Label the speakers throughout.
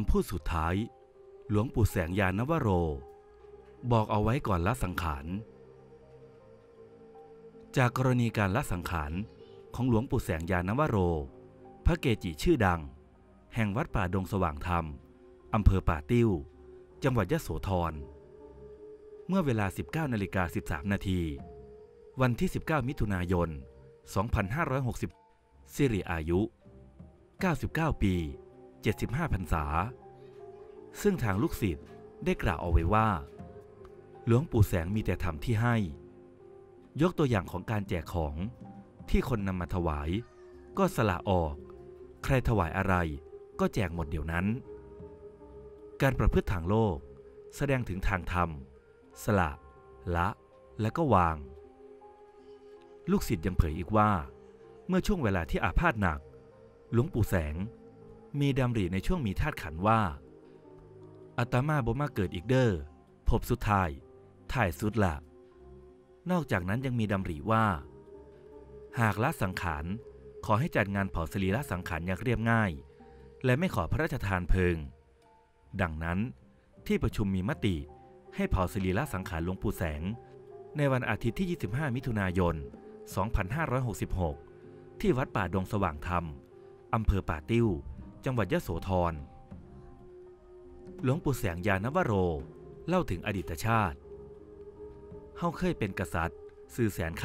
Speaker 1: ำพูดสุดท้าย หลวงปู่แสงยานวโร บอกเอาไว้ก่อนละสังขาร จากกรณีการละสังขารของหลวงปู่แสงยานวโร พระเกจิชื่อดัง แห่งวัดป่าดงสว่างธรรม อำเภอป่าติ้ว จังหวัดยะโสธร เมื่อเวลา 19นาฬิกา13 นาที วันที่ 19 มิถุนายน 2560 สิริอายุ 99 ปี 75พรรษา ซึ่งทางลูกศิษย์ได้กล่าวเอาไว้ว่า หลวงปู่แสงมีแต่ธรรมที่ให้ ยกตัวอย่างของการแจกของที่คนนำมาถวาย ก็สละออก ใครถวายอะไรก็แจกหมดเดี๋ยวนั้น การประพฤติทางโลกแสดงถึงทางธรรม สละ ละ และก็วาง ลูกศิษย์ยังเผยอีกว่า เมื่อช่วงเวลาที่อาพาธหนัก หลวงปู่แสง มีดำริในช่วงมีธาตุขันว่าอาตมาบ่มาเกิดอีกเด้อพบสุดท้ายถ่ายสุดละนอกจากนั้นยังมีดำริว่า หากละสังขารขอให้จัดงานเผาสรีระสังขารอย่างเรียบง่าย และไม่ขอพระราชทานเพลิง ดังนั้นที่ประชุมมีมติให้เผาสรีระสังขารหลวงปู่แสง ในวันอาทิตย์ที่ 25 มิถุนายน 2566 ที่วัดป่าดงสว่างธรรม อำเภอป่าติ้ว จังหวัดยะโสธร หลวงปู่แสงยานวโร เล่าถึงอดีตชาติ เฮาเคยเป็นกษัตริย์ สื่อแสนค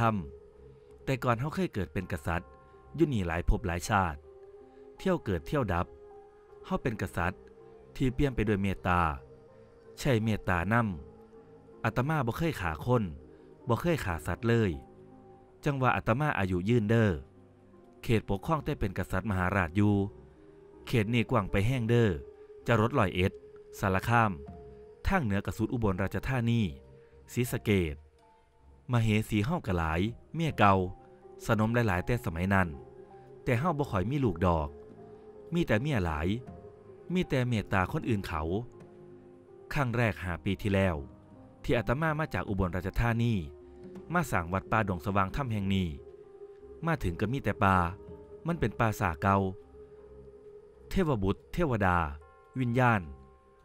Speaker 1: ำ แต่ก่อนเฮาเคยเกิดเป็นกษัตริย์ยุ่นีหลายภพหลายชาติ เที่ยวเกิดเที่ยวดับ เฮาเป็นกษัตริย์ ที่เปี่ยมไปด้วยเมตตา ใช่เมตตานำอาตมาบ่เคยขาคนบ่เคยขาสัตว์เลย จังว่าอาตมาอายุยืนเด้อ เขตปกครองได้เป็นกษัตริย์มหาราชอยู่ เขตนี้กว้างไปแห้งเด้อจะรถลอยเอ็ด สารคามทางเหนือกระสุดอุบลราชธานีศรีสะเกดมาเหสีเฮ้ากะหลาย เมียเกาสนมหลาย ๆ แต่สมัยนั้น แต่เฮ้าบ่ข่อยมีลูกดอก มีแต่เมียหลาย มีแต่เมตตาคนอื่นเขา ครั้งแรกหาปีที่แล้ว ที่อาตมามาจากอุบลราชธานี มาสั่งวัดป่าดงสว่างถ้ำแห่งนี้ มาถึงก็มีแต่ป่า มันเป็นป่าสาเกา เทวบุตร เทวดา วิญญาณ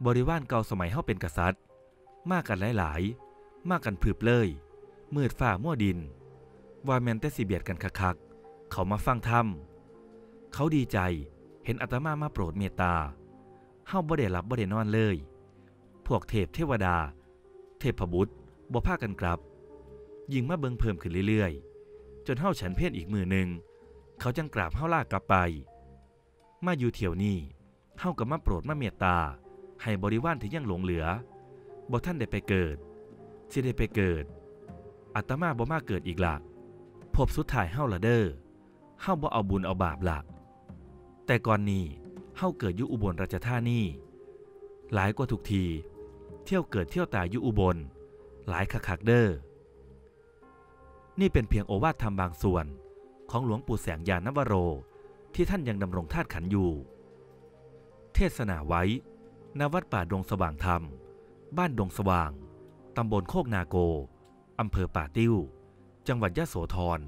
Speaker 1: บริวารเก่าสมัยเฮาเป็นกษัตริย์ มากกันหลายๆ มากกันผืบเลย มืดฝ่ามั่วดิน ว่าแมนแต่สิเบียดกันคักๆ เขามาฟังธรรม เขาดีใจเห็นอาตมามาโปรดเมตตาเฮาบ่ได้รับบ่ได้นอนเลย พวกเทพเทวดา เทพบุตรบ่พากันกลับ ยิงมาเบิงเพิ่มขึ้นเรื่อยๆ จนเฮาฉันเพศอีกมือหนึ่ง เขาจังกราบเฮาลากกลับไป มาอยู่เที่ยวนี้เฮากับมาโปรดมาเมตตา ให้บริวารที่ยังหลงเหลือบ่ท่านได้ไปเกิดสิได้ไปเกิดอาตมาบ่มาเกิดอีกละพบสุดท้ายเฮาละเด้อเฮาบ่เอาบุญเอาบาปละแต่ก่อนนี้เฮาเกิดอยู่อุบลราชธานีหลายกว่าทุกที เที่ยวเกิดเที่ยวตายอยู่อุบล หลายคักๆเด้อนี่เป็นเพียงโอวาทธรรมบางส่วนของหลวงปู่แสงยานวโร ที่ท่านยังดำรงธาตุขันอยู่ เทศนาไว้ณวัดป่าดงสว่างธรรม บ้านดงสว่าง ตำบลโคกนาโก อำเภอป่าติ้ว จังหวัดยะโสธร